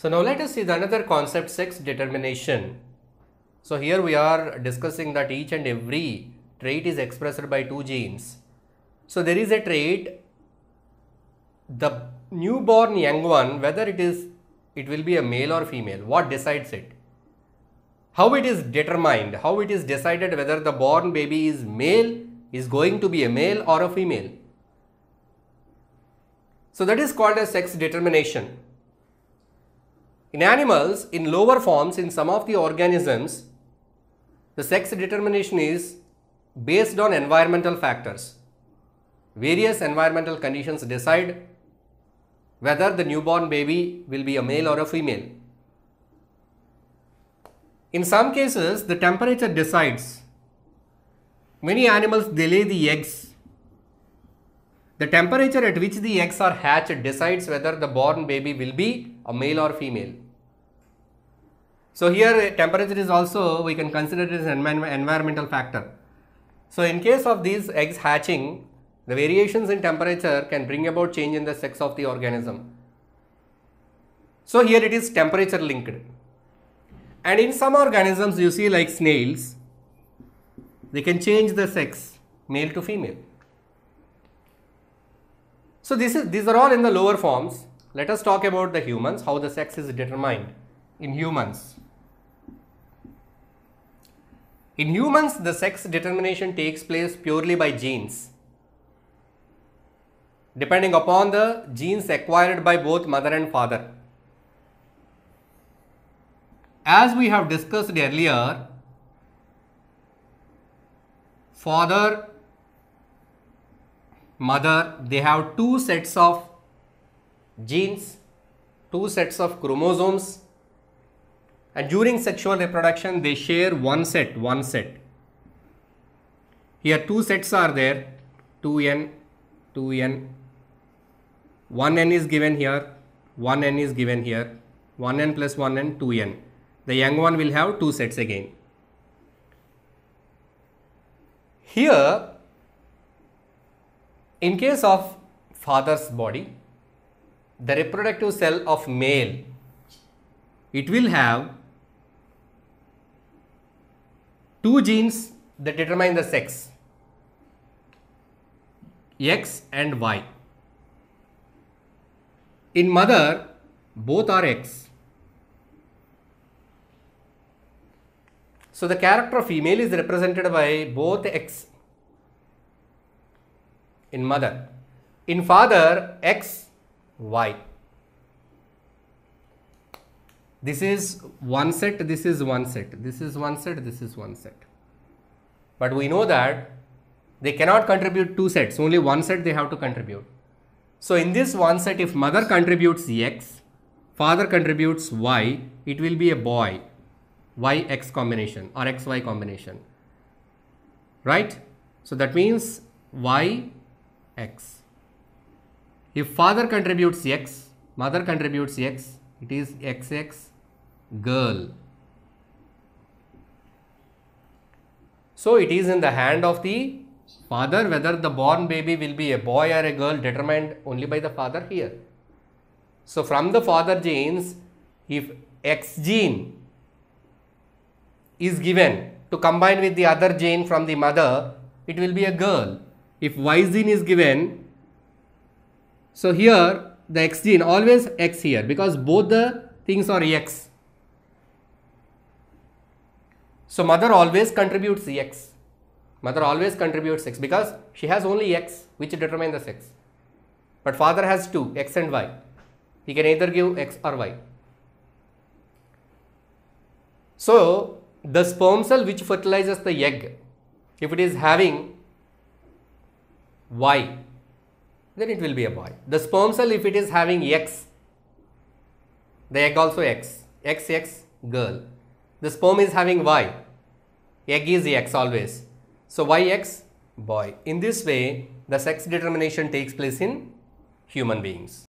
So now let us see the another concept sex determination. So here we are discussing that each and every trait is expressed by two genes. So there is a trait, the newborn young one, whether it is, it will be a male or female, what decides it? How it is determined, how it is decided whether the born baby is male, is going to be a male or a female. So that is called as sex determination. In animals, in lower forms, in some of the organisms, the sex determination is based on environmental factors. Various environmental conditions decide whether the newborn baby will be a male or a female. In some cases, the temperature decides. Many animals delay the eggs. The temperature at which the eggs are hatched decides whether the born baby will be a male or female. So here uh, temperature is also we can consider it as an environmental factor. So in case of these eggs hatching, the variations in temperature can bring about change in the sex of the organism. So here it is temperature linked. And in some organisms you see like snails, they can change the sex male to female. So this is these are all in the lower forms. Let us talk about the humans, how the sex is determined in humans. In humans, the sex determination takes place purely by genes. Depending upon the genes acquired by both mother and father. As we have discussed earlier, father, mother, they have two sets of genes, two sets of chromosomes and during sexual reproduction they share one set, one set. Here two sets are there, 2n, 2n, 1n is given here, 1n is given here, 1n plus 1n, 2n. The young one will have two sets again. Here, in case of father's body, the reproductive cell of male, it will have two genes that determine the sex, X and Y. In mother, both are X. So the character of female is represented by both X in mother. In father, X, Y. This is one set, this is one set, this is one set, this is one set. But we know that they cannot contribute two sets, only one set they have to contribute. So in this one set, if mother contributes X, father contributes Y, it will be a boy, YX combination or XY combination. Right? So that means YX. If father contributes X, mother contributes X, it is XX girl. So it is in the hand of the father whether the born baby will be a boy or a girl determined only by the father here. So from the father genes, if X gene is given to combine with the other gene from the mother, it will be a girl. If Y gene is given, so here the X gene always X here because both the things are X. So mother always contributes X. Mother always contributes X because she has only X which determine the sex. But father has two, X and Y. He can either give X or Y. So the sperm cell which fertilizes the egg, if it is having Y, then it will be a boy. The sperm cell if it is having X, the egg also X, X, X, girl. The sperm is having Y. Egg is X always. So YX boy. In this way, the sex determination takes place in human beings.